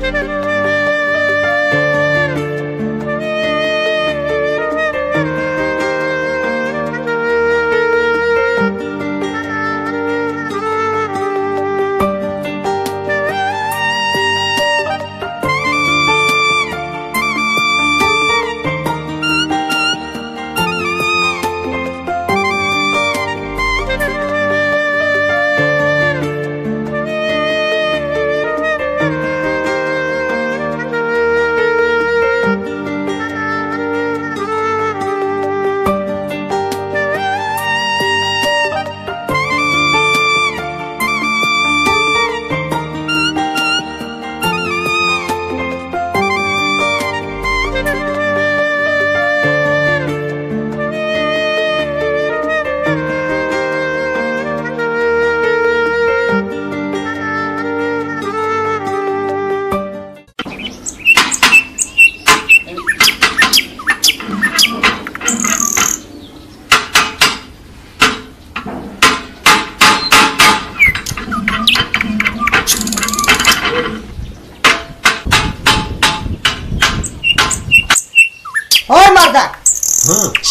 Música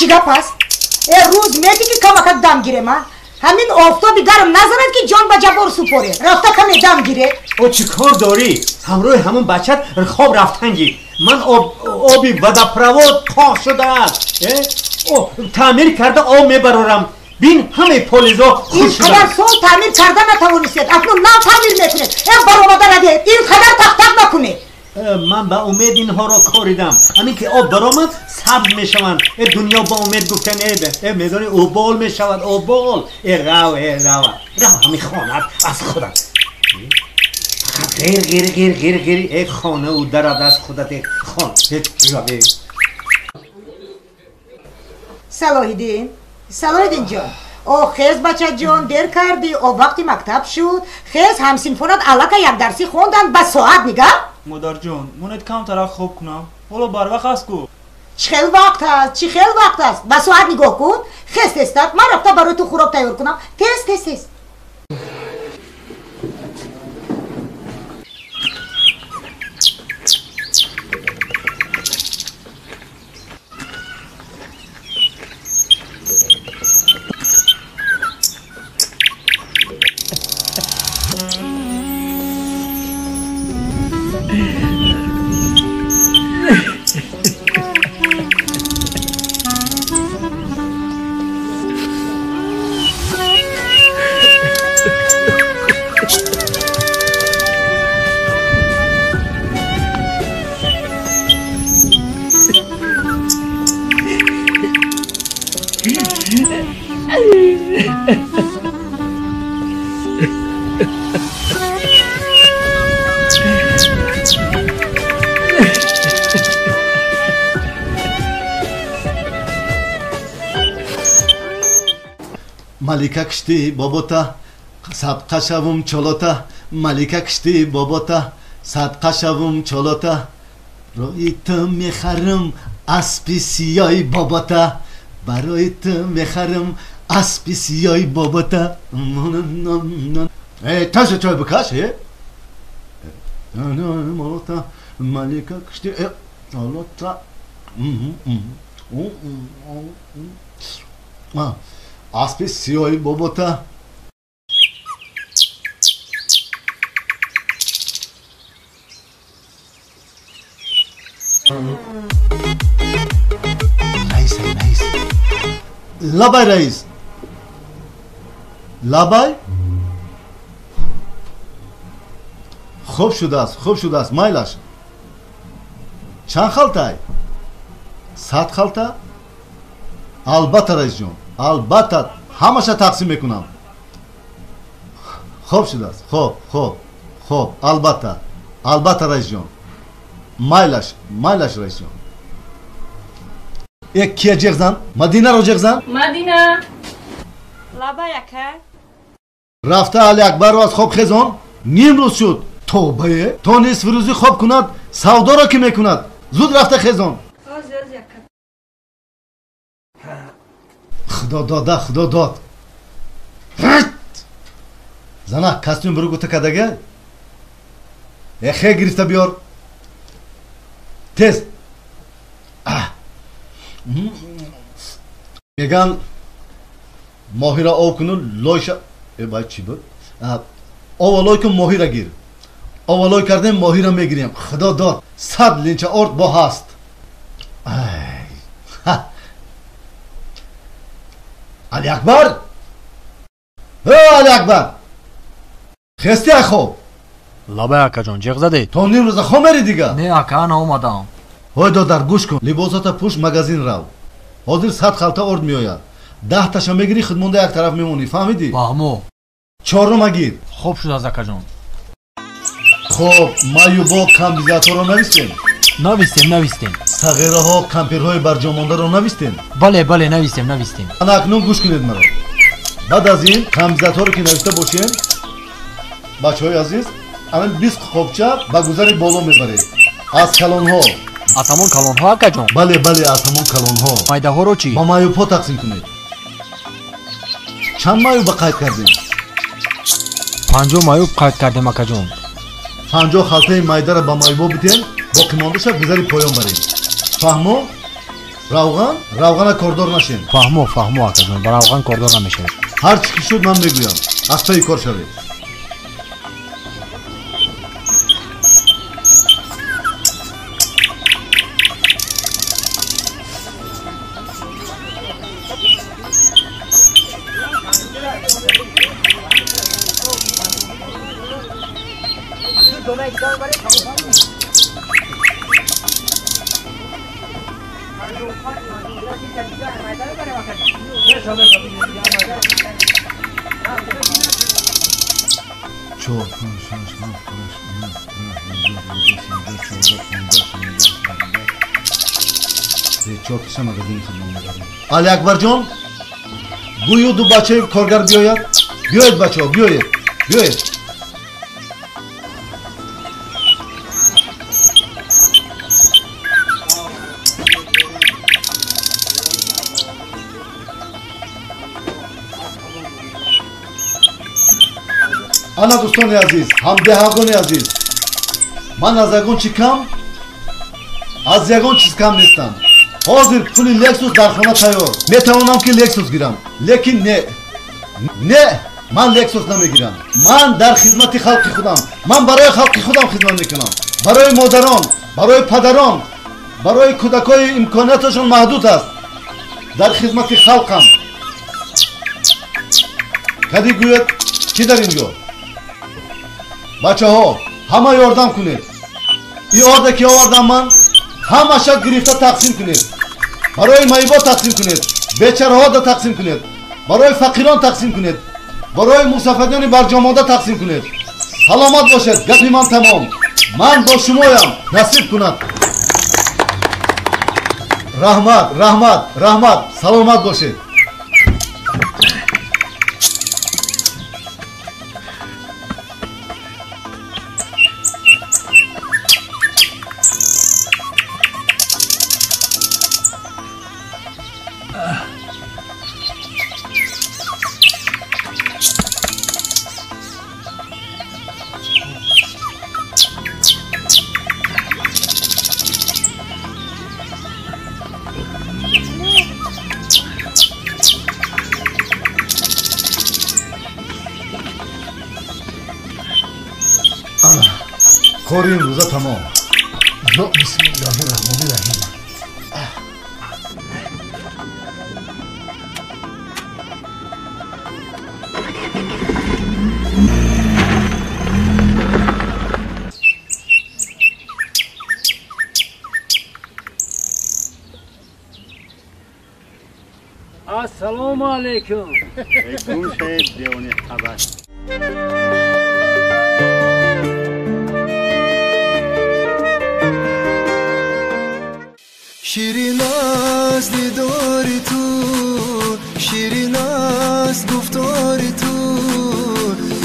чӣ гап аст? Рӯз медиги камакак дам гирем а ҳамин офтоби гарм назанад ки ҷон ба ҷабор супоре. Рафта каме дам гире? О чӣ кор дорӣ? Ҳамроҳи ҳамон бачат хоб рафтанги ман оби водопровод қоқ шудааст таъмир карда об мебарорам. Бин ҳамаи полизо инқадар сол таъмир карда натавонистед. Акнун нав таъмир мекунед. Ям баромада надиҳед. Инқадар тахтақ накунед ман ба умед инҳоро коридам ҳамин ки об баромад сабз мешаванд. Э дунё ба умед гуфтан э медони убол мешавад убол. Э рав э рава. Рав ҳами хонат аз худат. Гир гир гир гир гир. Э хона у дарад аз худат э хон. Раве салоҳиддин салоҳиддин ҷон. О хез бачаҷон дер кардӣ. О вақти мактаб шуд. Хез ҳамсинфонат аллака якдарсӣ хонданд. Ба соат нигар модарҷон монед камтара хоб кунам. Ҳоло барвақт аст ку. Чӣ хел вақт аст? Чӣ хел вақт аст? Ба соат нигоҳ кун? Хез тестад ман рафта барои ту хӯрок тайёр кунам. Тез тез тез малика кишти бобота садқа шавум чолота. Малика кишти бобота садқа шавум чолота. Рои ту мехарам аспи сияи бобота барои ту мехарам аспи сияи бобота таша чой бикаш малика кишти чолота аспи сиёҳи бобота раис лабай раис. Лабай? Хуб шудааст хуб шудааст майлаш. Чанд халтай сад халта? Албатта раисҷон албатта ҳамаша тақсим мекунам. Хуб шудааст хуб хуб хуб албатта албатта раисҷон майлаш майлаш раисҷон е кия ҷеғзан мадинаро ҷеғзан мадина! Лаба яка рафта али акбарро аз хоб хезон? Ним рӯз шуд. Тобае? То нисфи рӯзӣ хоб кунад савдоро ки мекунад. Зуд рафта хезон. Худо дода худо дод. Зана костюм буру гута кадага эхе гирифта биёр. Тез. Меган моҳира ов куну лойша э баъд чӣ буд? Аҳ. овалой кун моҳира гир овалой кардем моҳира мегирем худо дод сад линча орд бо ҳаст али акбар? Али акбар! Хести ай хоб? Лабай акаҷон ҷиғ задед? То нимрӯза хо мери дига? Не ака ана омадам ҳой додар гӯш кун либосата пӯш магазин рав. Ҳозир сад халта орд меояд. Даҳташа мегирӣ худмонда як тараф мемонӣ фаҳмидӣ? Фаҳмо чорума гир хуб шудааст акаҷон хоб маюбо камбизатҳоро навистем? Навистем навистем сағираҳо кампирҳои барҷомондаро навистем? Бале бале навистем навистем ана акнун гӯш кунед маро баъд аз ин камбизатҳоро ки нависта бошем? Бачаҳои азиз ана бист хобча ба гузари боло мебаред. Аз калонҳо аз ҳамон калонҳо акаҷон бале бале аз ҳамон калонҳо. Майдаҳоро чӣ? Ба маюбҳо тақсим кунед. Чанд маюба қайд кардем? Панҷоҳ маюб қайд кардем акаҷон панҷоҳ халтаи майдаро ба майбо битем боқимондаша гузари поён барем. Фаҳмо равған равғана кордор нашем. Фаҳмо фаҳмо акаҷон ба равған кордор намешавед. Ҳар чӣ ки шуд ман мегӯям аз паи кор шавед шонздаҳ сенздаҳ чор киша магазини хидмат мебарем али акбарҷон гӯю ду бачаи коргар биёяд биёед бачаҳо биёед биёед ана дӯстони азиз ҳамдиҳагони азиз ман аз ягон чӣ кам аз ягон чиз кам нестам ҳозир пули лексус дар хона тайёр. Метавонам ки лексус гирам. Лекин не. Не ман лексус намегирам. Ман дар хизмати халқи худам. Ман барои халқи худам хизмат мекунам. Барои модарон барои падарон барои кӯдакои имконияташон маҳдуд аст. Дар хизмати халқам. Кадӣ гӯяд чӣ дар ин ҷо бачаҳо ҳама ёрдам кунед. И орде ки овардам ман ҳамаша гирифта тақсим кунед. Барои майбо тақсим кунед. Бечараҳода тақсим кунед. Барои фақирон тақсим кунед. Барои мусофирёни барҷомода тақсим кунед. Саломат бошед гапи ман тамом. Ман бо шумоям насиб кунад. Раҳмат раҳмат раҳмат. Саломат бошед علیکم. شیرین از دیداری تو شیرین از گفتاری تو.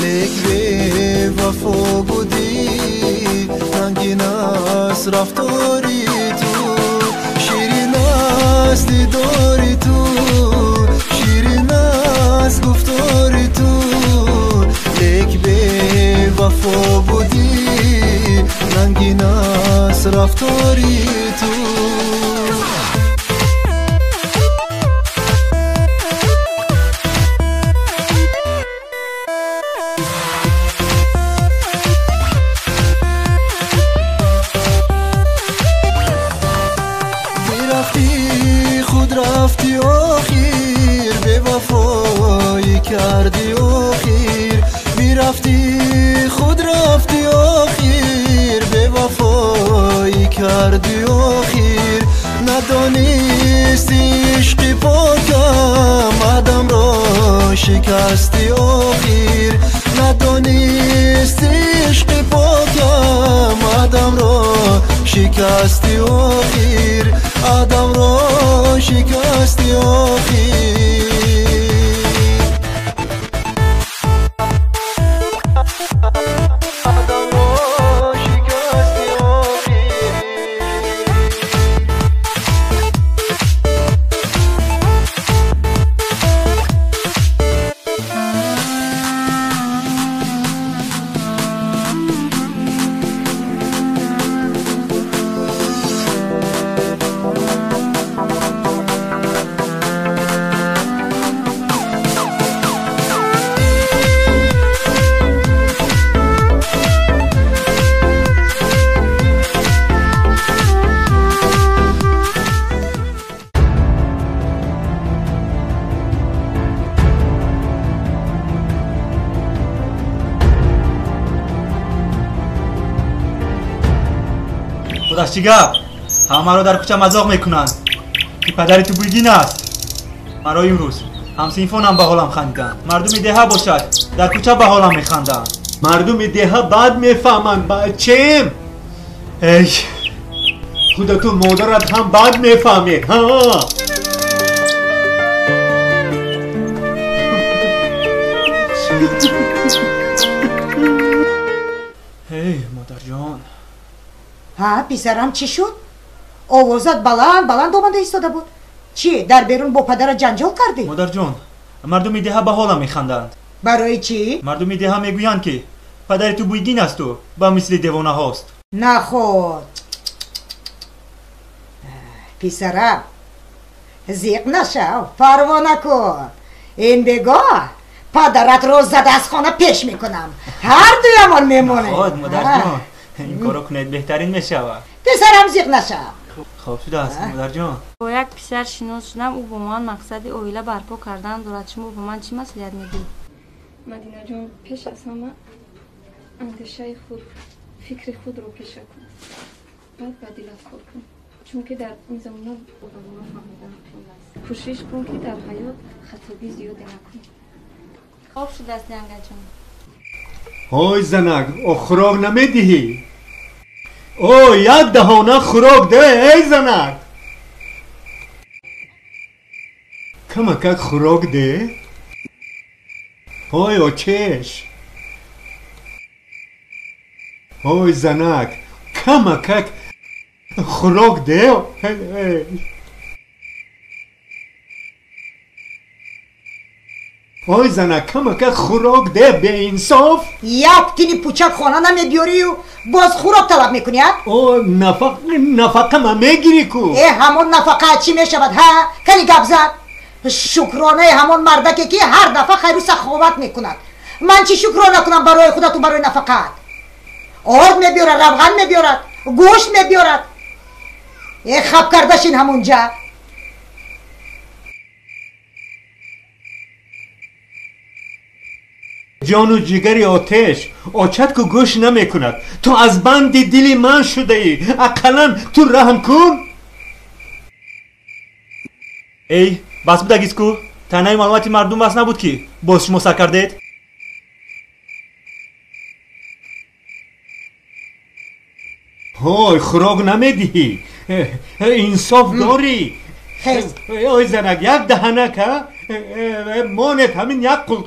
نگره وفا بودی تنگین از رفتاری تو. شیرین از دیداری تو. از گفتار تو یک به وفا بودی. رنگی نست رفتاری تو. Мирафти худ рафти охир бевафоӣ карди охир. Надонисти ишқи покам адамро шикасти охир. Надонисти ишқи покам адамро шикасти охир. Адамро шикасти охир будаш чӣ гап ҳамаро дар кӯча мазоқ мекунанд ки падари ту буйгин аст маро имрӯз ҳамсинфонам ба ҳолам хандиданд мардуми деҳа бошад дар кӯча ба ҳолам механданд мардуми деҳа баъд мефаҳманд бачем эй худа ту модарат ҳам баъд мефаҳме ҳа ҳа писарам чӣ шуд? Овозат баланд баланд омада истода буд чӣ дар берун бо падара ҷанҷол кардӣ? Модарҷон мардуми деҳа ба ҳолам механданд барои чӣ? Мардуми деҳа мегӯянд ки падари ту буйгин асту ба мисли девонаҳост наход! Писарам зиқ нашав парво накун ин бегоҳ падаратро зада аз хона пеш мекунам. Ҳардуямон мемонем ход модарҷон ин коро кунед беҳтарин мешавад писарам зиқ нашав хоб шудааст модарҷон бо як писар шинос шудам ӯ бо ман мақсади оила барпо кардан дорад шумо бо ман чӣ маслиҳат медиҳед мадинаҷон пеш аз ҳама андешаи худ фикри худро пеша кун баъд ба дилат кор кун чунки дар ин замона одаморо фаҳмидан қиён аст кӯшиш кун ки дар ҳаёт хатобӣ зиёде накунӣ хоб шудааст янгаҷон ой занак о хӯрок намедиҳӣ? О як даҳона хӯрок де эй занак! Камакак хӯрок де? Ой очеш! Ой занак камакак хӯрок де Эй, эй. Ой занак камакак хӯрок де беинсоф. Як тини пӯчак хона намебиёрию боз хӯрок талаб о нафақ- нафақама мегирӣ ку. Э ҳамон нафақаат чӣ мешавад ҳа? Кани гап зад. Шукронаи ҳамон мардаке ки ҳар дафъа хайру саховат мекунад. Ман чӣ шукрона кунам барои худату барои нафақаат орд мебиёрад равған мебиёрад гӯшт мебиёрад. Э хаб кардашин ҳамунҷа ҷону ҷигари отеш очат ку гӯш намекунад. Ту аз банди дили ман шудаӣ. Ақаллан ту раҳм кун. Эй бас будагистку таънаи маълумати мардум бас набуд ки. Боз шумо сар кардед? Ҳой хӯрок намедиҳӣ. Э, э, инсоф дорӣ хез Э, ой занак як даҳанака Э, монет ҳамин як қулт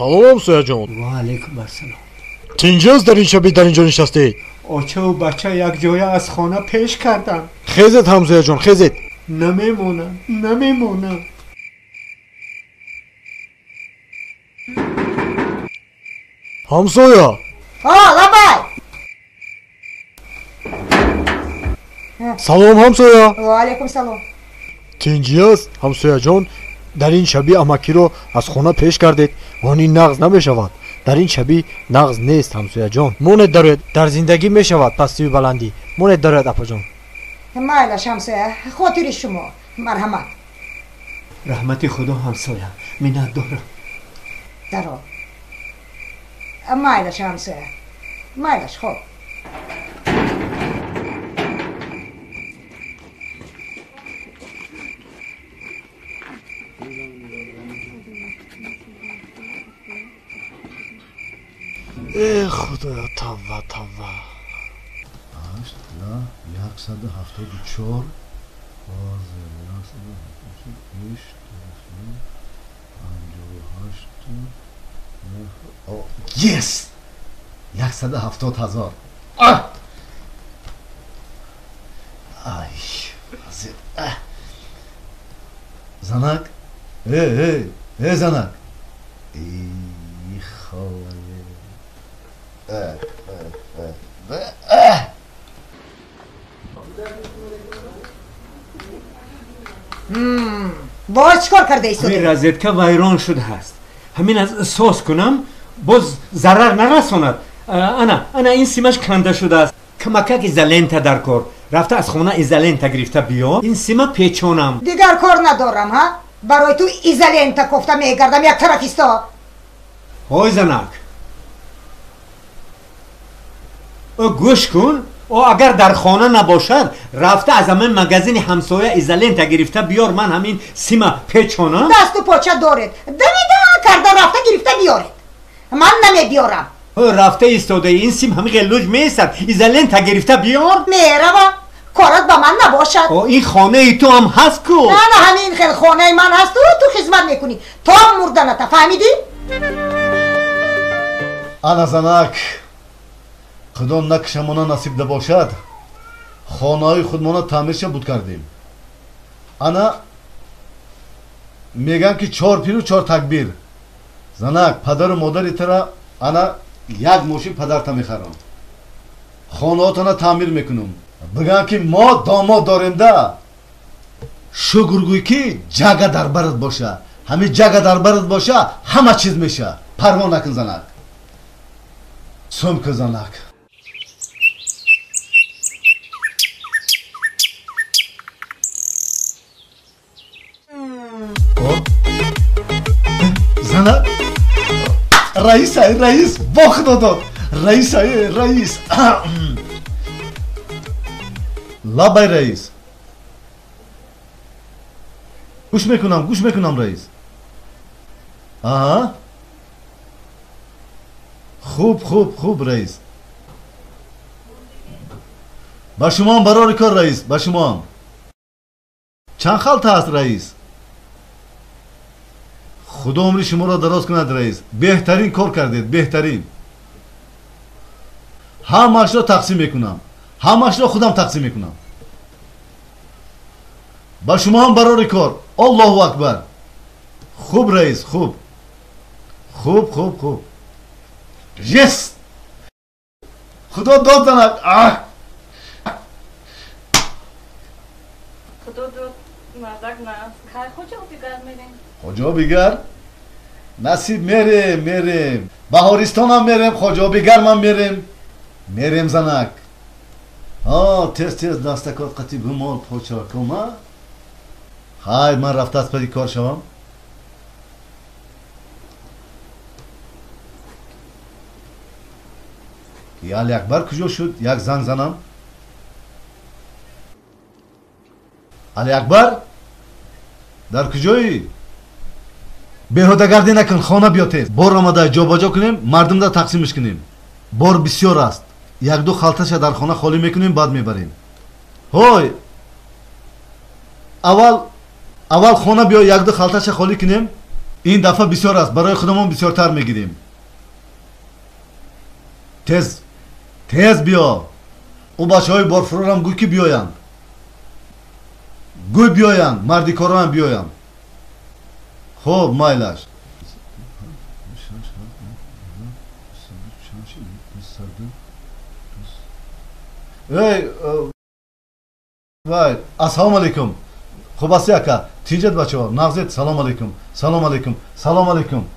سلام جان. و علیکم السلام. چینجاست در این شبی در اینجا نشسته. آچه و بچه یک جای از خانه پیش کردم خیزت هم جون خیزت. نمیمونم نمیمونم. همسایا. ها لبای. سلام همسایا. و علیکم سلام تینجی است همسایا جان در این شبی امکی رو از خونه پیش کردید. وانی نغز نمی‌شود در این شبی نغز نیست همسایه جان. مونه دارد در زندگی می‌شود پستی توی بلندی. مونه دارد اپا جان. مایلش همسایه خاطر شما مرحمت. رحمتی خدا همسایه مینت دارم. درا مایلش همسایه مایلش خوب э худоё тавва тавва ҳашт ва яксаду ҳафтоду чор ҳозир яксаду ҳафтоду беш панҷоҳу ҳашту yes яксаду ҳафтод ҳазор Ah! ай ҳозир ah! занак э э э занак и холае э э э э боз чӣ кор кардаисои розетка вайрон шудааст ҳамин сос кунам боз зарар нарасонад. Ана ана ин симаш канда шудааст камакак изолента дар кор. Рафта аз хона изолента гирифта биё ин сима печонам. Дигар кор надорам ҳа? Барои ту изолента кофта мегардам як тараф истод ҳой занак. О гӯш кун о агар дар хона набошад рафта аз ҳамин магазини ҳамсоя изолента гирифта биёр ман ҳамин сима печонам дасту поча доред давида карда рафта гирифта биёред ман намебиёрам О, рафта истодаи ин сим ҳамин ғеллуҷ месад изолента гирифта биёр меравам корат ба ман набошад о ин хонаи ту ҳам ҳаст ку ана ҳамин хел хонаи ман ҳасту ту хизмат мекунӣ то мурданата фаҳмидӣ ана занак худо накшамона насиб набошад хонаҳои худмона таъмирша буд кардем? Ана мегӯям ки чор пиру чор такбир. Занак падару модари тара ана як мошин падарта мехарам. Хонаҳотона таъмир мекунам бигӯям ки мо домод дорем да шукргӯй ки ҷага дар барат боша. Ҳамин ҷага дар барат боша ҳама чиз меша. Парво накун занак. Сумка занак занак раис ай раис бо худо дод раис ай раис лабай раис гӯш мекунам гӯш мекунам раис аҳа хуб хуб хуб раис ба шумоам барори кор раис ба шумоам чанд халта ҳаст раис худо умри шуморо дароз кунад раис. Беҳтарин кор кардед беҳтарин. Ҳамаашро тақсим мекунам. Ҳамаашро худам тақсим мекунам. Ба шумоам барори кор. Аллоҳу акбар. Хуб раис хуб. Хуб хуб хуб. Yes худо дод занад аҳ! Худо дод мерем? Хоҷобигар насиб мерем мерем. Баҳористонам мерем хоҷобигармам мерем. Мерем занак. О тез тез дастакот қати гумол почакома ҳай ман рафта аз пади кор шавам. Ки алиакбар куҷо шуд? Як занг занам алиакбар дар куҷоӣ беҳудагардӣ накун хона биё тез бор омада ҷобаҷо кунем мардумда тақсимш кунем. Бор бисёр аст. Якду халташа дар хона холӣ мекунем баъд мебарем. Ҳой! Аввал аввал хона биё якду халташа холӣ кунем. Ин дафъа бисёр аст. Барои худамон бисёртар мегирем. Тез тез биё. Ӯ бачаҳои борфурӯрам гӯй ки биёянд гӯй биёянд марди короам биёянд хуб майлаш. Эй вай ассалому алайкум хуб аст яка тинҷед бачаҳо. Нағзед салом алайкум салом алайкум салом алайкум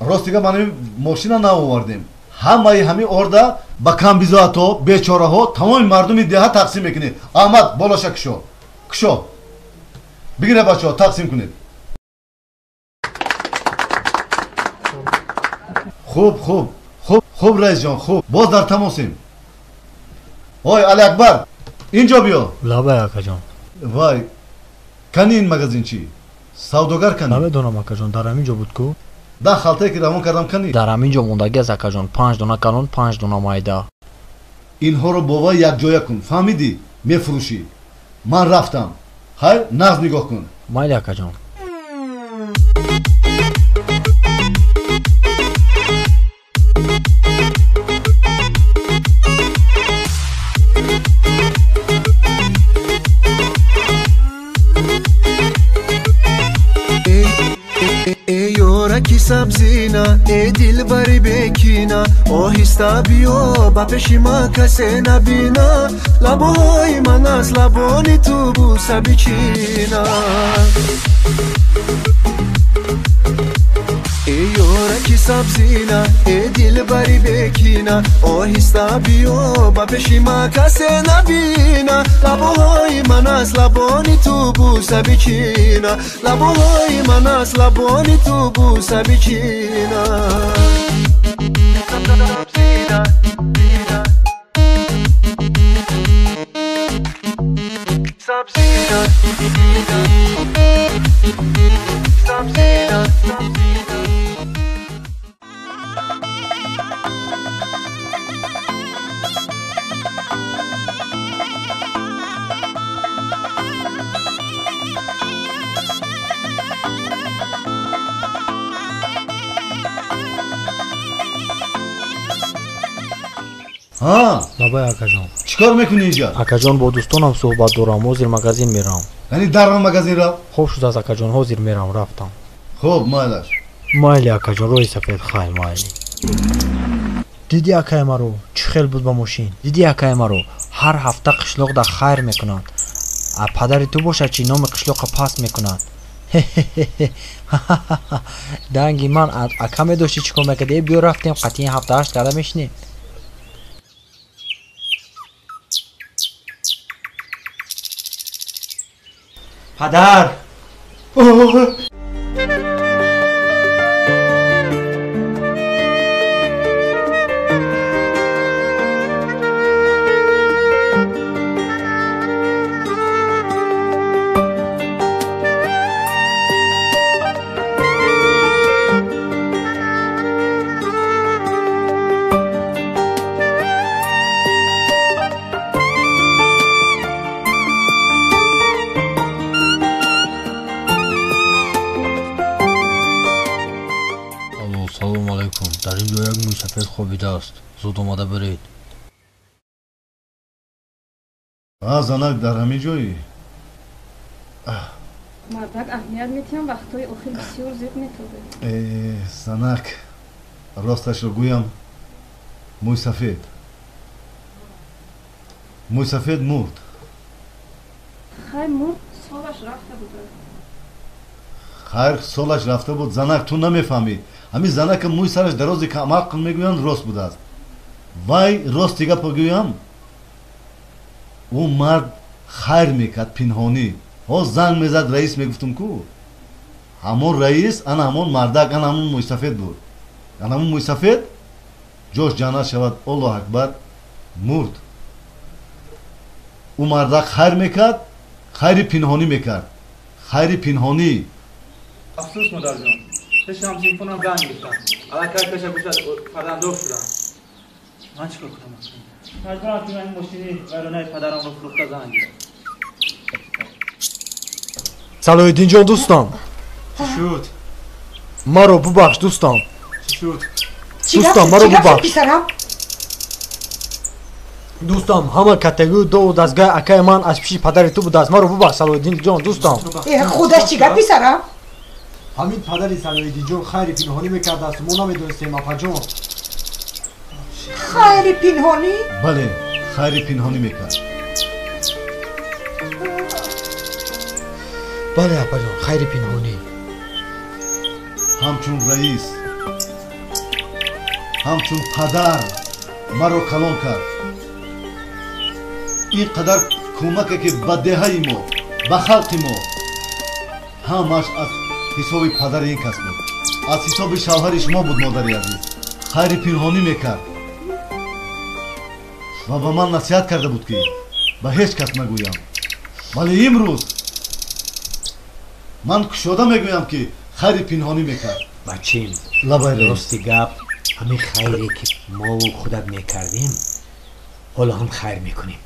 ростига ман мошина наовардем. Ҳамаи ҳамин орда ба камбизоато бечораҳо тамоми мардуми деҳа тақсим мекунед. Аҳмад болоша кушо кушо бигире бачаҳо тақсим кунед. Хуб хуб хуб хуб раисҷон хуб. Боз дар тамосем. Ой алиакбар инҷо биё. Лаба акаҷон вай кани ин магазин чӣ? Савдогар кани. Намедонам акаҷон дар ҳамин ҷо буд ку? Да халтае ки равон кардам кани. Дар ҳамин ҷо мондагӣ аст акаҷон панҷ дона калон панҷ дона майда. Инҳоро бо вай якҷоя кун. Фаҳмидӣ? Мефурӯшӣ. Ман рафтам ҳай нағз нигоҳ кун. Майли акаҷон дилбари бекина оҳиста биё ба пеши ман касе набина. Лабоҳои ман аз лабони ту буса бичина ёраки сабзина эй дилбари бекина. Оҳиста биё ба пеши ман касе набина. Лабоҳои ман аз лабони ту буса бичина. Лабоҳои ман аз лабони ту буса бичина ҳа лабай акаҷон чӣ кор мекунӣ инҷа акаҷон бо дӯстонам суҳбат дорам ҳозир магазин меравам. Яъни дарва магазин рав хуб шудааст акаҷон ҳозир меравам рафтам. Хуб майлаш. Майли акаҷон роҳи сафед хай майли. Дидӣ акай маро чӣ хел буд ба мошин? Дидӣ акай маро ҳар ҳафта қишлоқда хайр мекунад. А падари ту бошад чи номи қишлоқа паст мекунад? Данги ман ака медошти чӣ кор мекард э биё рафтем қатъи ҳафта ҳашт карда мешинем падар зуд омада биред а занак дар ҳамин ҷои мардак аҳамият метиҳам вақтҳои охир бисёр зиёд метобед Э, занак росташро гӯям. Мӯйсафед мӯйсафед мурд. Хай мурд солаш рафта буда хайр солаш рафта буд. Занак ту намефаҳмӣ ҳамин занака мӯй сараш дарози камақл мегӯянд рост будааст вай рости гапо гӯям ӯ мард хайр мекард пинҳонӣ. Ҳоз занг мезад раис мегуфтум ку? Ҳамон раис ана ҳамон мардак ана ҳамон мӯйсафед буд. Ана ҳамон мӯйсафед? Ҷош ҷаннат шавад аллоҳ акбар мурд. Ӯ мардак хайр мекард хайри пинҳонӣ мекард. Хайри пинҳонӣ. Афсӯс модарҷон пеши ҳамсинфонам ганг гирифтам аллакай пеша гӯшад фардандор шудам ман чӣ кор кунам маҷбурам ки ман ин мошини вайронаи падарамро фурӯхта занг салоҳиддинҷон дӯстам. Чӣ шуд? Маро бубахш дӯстам. Чӣ шуд? Дӯстам, маро бубахш. писарам? Дӯстам ҳама катагию дову дастгоҳи акаи ман аз пиши падари ту будааст. Маро бубахш салоҳиддинҷон дӯстам. Э, худаш чӣ гап писарам? Ҳамин падари салоҳиддинҷон хайри пинҳонӣ мекардааст. Мо намедонистем апаҷон хайри пинҳонӣ? Бале хайри пинҳонӣ мекард. Бале апаҷон хайри пинҳонӣ. Ҳамчун раис ҳамчун падар маро калон кард. Ин қадар кӯмаке ки ба деҳаи мо ба халқи мо ҳамаш аз ҳисоби падари ин кас буд. Аз ҳисоби шавҳари шумо буд модари азиз. Хайри пинҳонӣ мекард ва ба ман насиҳат карда буд ки ба ҳеҷ кас нагӯям вале имрӯз ман кушода мегӯям ки хайри пинҳонӣ мекард бачем лабай раис рости гап ҳамин хайре ки мову худат мекардем ҳоло ҳам хайр мекунем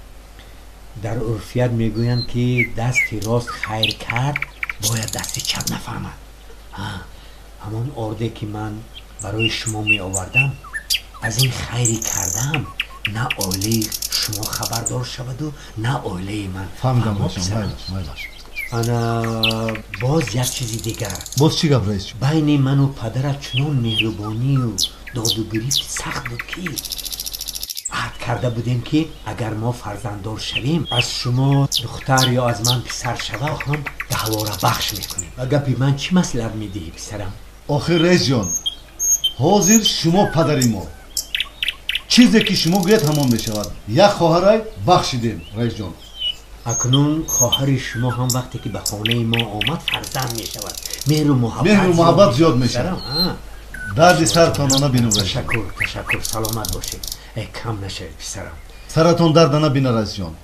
дар урфият мегӯянд ки дасти рост хайр кард бояд дасти чап нафаҳмад ҳа ҳамон орде ки ман барои шумо меовардам аз ин хайри кардам на оилаи шумо хабардор шаваду на оилаи ман фаҳмидам Фаҳмо, раисҷон писарам? майлаш майлаш ана боз як чизи дигар боз чӣ гап раисҷон байни ману падарат чунон меҳрубонию додугирифт сахт буд ки аҳд карда будем ки агар мо фарзанддор шавем аз шумо духтар ё аз ман писар шава ҳам даҳвора бахш мекунем ва гапи ман чӣ маслиҳат медиҳӣ писарам охир раисҷон ҳозир шумо падари мо чизе ки шумо гӯед ҳамон мешавад. Як хоҳарай бахшидем раисҷон акнун хоҳари шумо ҳам вақте ки ба хонаи мо омад фарзанд мешавад. Меҳру муҳаббат зиёд мешавад. дарди сартонона бинум раисҷон ташаккур ташаккур саломат бошед. Кам нашавед писарам. Саратон дарда набина раисҷон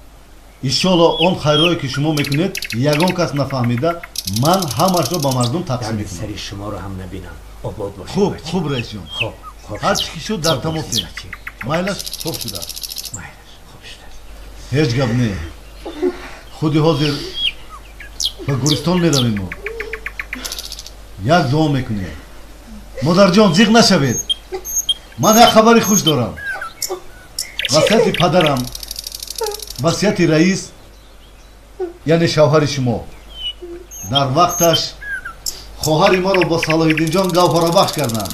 иншолло он хайрое ки шумо мекунед ягон кас нафаҳмида ман ҳамашро ба мардум тақсим мекунам. сари шуморо ҳам набинам. Обод бошед хуб хуб раисҷон хуб ҳар чӣ ки шуд дар тамосем. Майлаш хуб шудааст Майлаш, хуб шудааст. ҳеҷ гап не. Худи ҳозир ба гӯристон меравем мо як дуо мекунем. Модарҷон зиқ нашавед. Ман як хабари хуш дорам. Васияти падарам васияти раис яъне шавҳари шумо. Дар вақташ хоҳари моро бо салоҳиддинҷон гавҳорабахш карданд.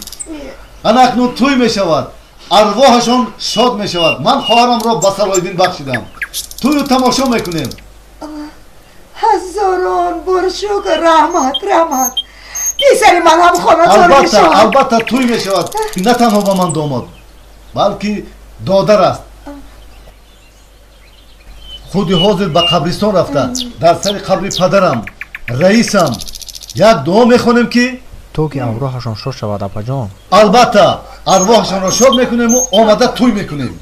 Ана акнун тӯй мешавад арвоҳашон шод мешавад. Ман хоҳарамро ба салоҳиддин бахшидам. Тӯю тамошо мекунем. Ҳазорон бор шукр раҳмат раҳмат. Писари ман ҳам хонадор албатта мешавад. албатта тӯй мешавад. На танҳо ба ман домод балки додар аст. Худи ҳозир ба қабристон рафта. Дар сари қабри падарам раисам. Як дуо мехонем ки то ки авроҳашон шод шавад апаҷон албатта арвоҳашонро шод мекунему омада тӯй мекунем.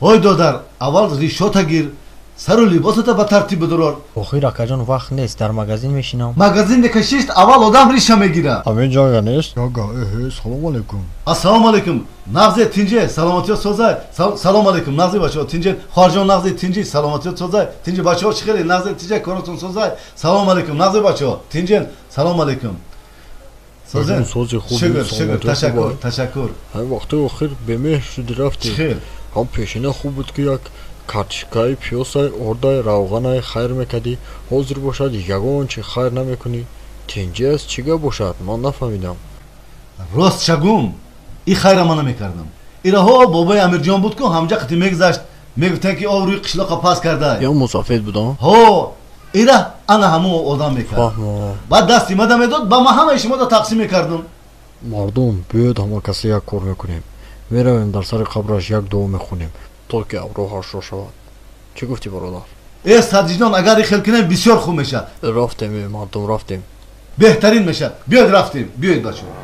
Ой додар аввал ришота гир сару либосата ба тартиб бидурор охир акаҷон вақт нест дар магазин мешинам. Магазин декашист аввал одам риша мегира ҳамин ҷоя нест. Яга эҳе салом алайкум ассалому алайкум нағзе тинҷе саломатиёт созай. Сал- салом алайкум нағзи бачаҳо тинҷе. Хоҳарҷон нағзи тинҷи саломатиёт созай. Тинҷи бачаҳо чӣ хеле? Нағзе тинҷе коротон созай. Салом алайкум нағзи бачаҳо тинҷен. Салом алайкум созен сози саломатиёт ташаккур ташаккур. Вақти охир бемеҳр шуди рафтӣ хел. Ҳам пешина хуб буд ки як картишкаи пиёсай ордай равғанай хайр мекардӣ ҳозир бошад ягон чи хайр намекунӣ. Тинҷи аст чӣ гап бошад ман нафаҳмидам. Рост шагум. И хайра ман намекардам. Ираҳо бобои амирҷон буд ку ҳамҷа қити мегузашт мегуфтанд ки об рӯи қишлоқа пас кардай ё мусафед будам? Ҳо ира ана ҳамон одам мекард. Баъд дасти мада медод ба ма ҳамаи шумода тақсим мекардум. Мардум биёед ҳама касе як кор мекунем. Меравем дар сари қабраш як дуо мехонем то ки авроҳаш шо шавад. Чӣ гуфтӣ бародар? Э саҷидон агар и хел кунем бисёр хуб мешавад. Рафтем мардум рафтем. Беҳтарин мешавад. Биёед рафтем биёед бачаҳо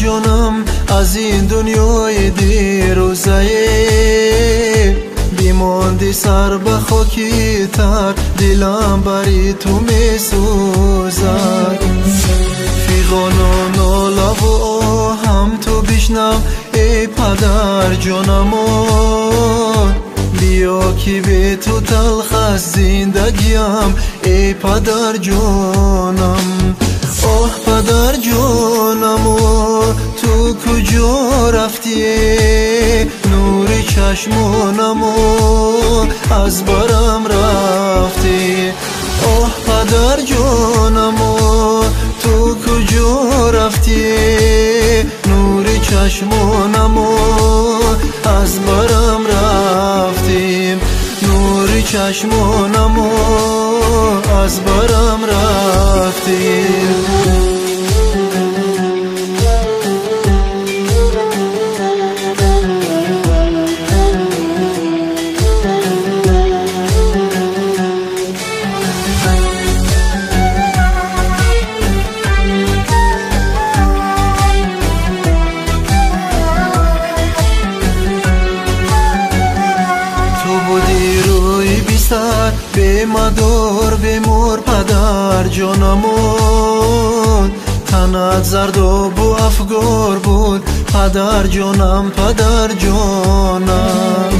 падар ҷонам аз ин дунёи дирӯзае бимонди сар ба хоки тар дилам бари ту месӯзад фиғону нолаву оҳам ту бишнав эй падар ҷонамон биё ки бе ту талх аз зиндагиам эй падар ҷонам оҳ падар ҷонамо ту کجا رفتی نور چشمونمو از برم رفتی. آه پدر جانمو تو کجا رفتی؟ نور چشمونمو از برم رفتیم نور چشمونمو از برم رفتی. Ҷонамон танат зардобу афгор буд падар ҷонам падар ҷонам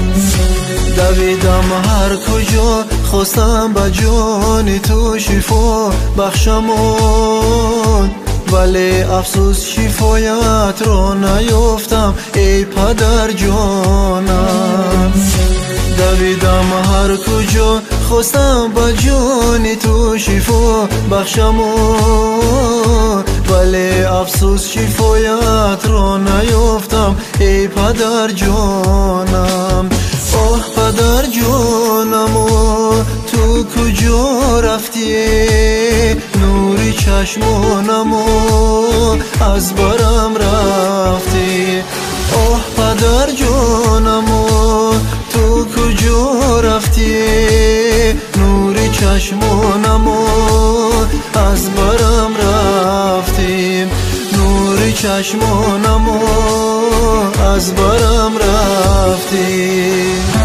давидам ҳар куҷо хостам ба ҷони ту шифо бахшамон вале афсӯс шифоятро наёфтам эй падар دویدم هر کجا. خواستم با جان تو شفا بخشمو ولی افسوس شفایت را نیافتم. ای پدر جانم اوه پدر جانم تو کجا رفتی؟ نوری چشمانم آه از برم رفتی. اوه پدر جانم تو کجا رفتی؟ چشمانمو از برم رفتیم. نور چشمانمو از برم رفتیم.